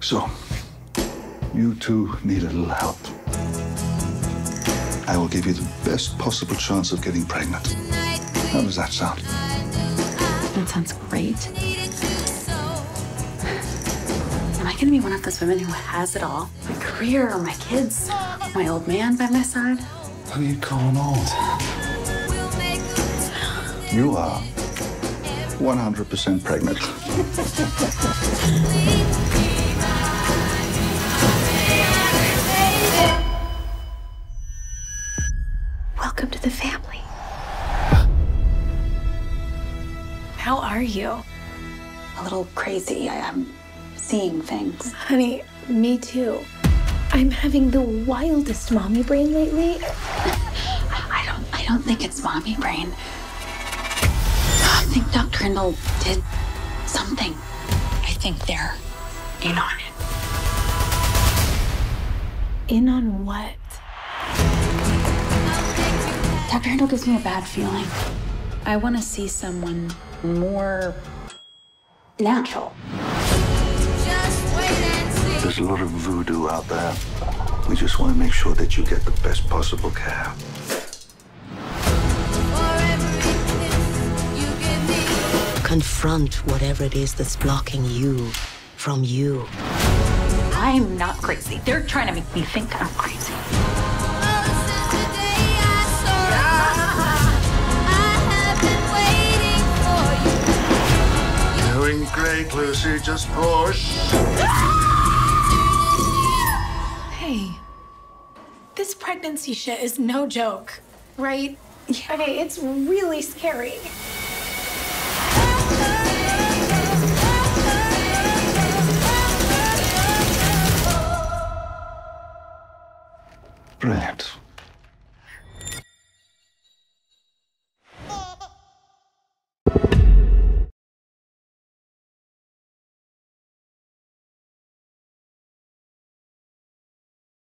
So, you two need a little help. I will give you the best possible chance of getting pregnant. How does that sound? That sounds great. Am I gonna be one of those women who has it all? My career, my kids, my old man by my side? What are you calling old? You are 100% pregnant. Welcome to the family. How are you? A little crazy. I am seeing things. Honey, me too. I'm having the wildest mommy brain lately. I don't I don't think it's mommy brain. I think Dr. Hindle did something. I think they're in on it. In on what? Dr. Hindle gives me a bad feeling. I want to see someone more natural. There's a lot of voodoo out there. We just want to make sure that you get the best possible care. Confront whatever it is that's blocking you from you. I'm not crazy. They're trying to make me think I'm crazy. Lucy. Just push. Hey, this pregnancy shit is no joke, right? Okay, it's really scary. Brilliant.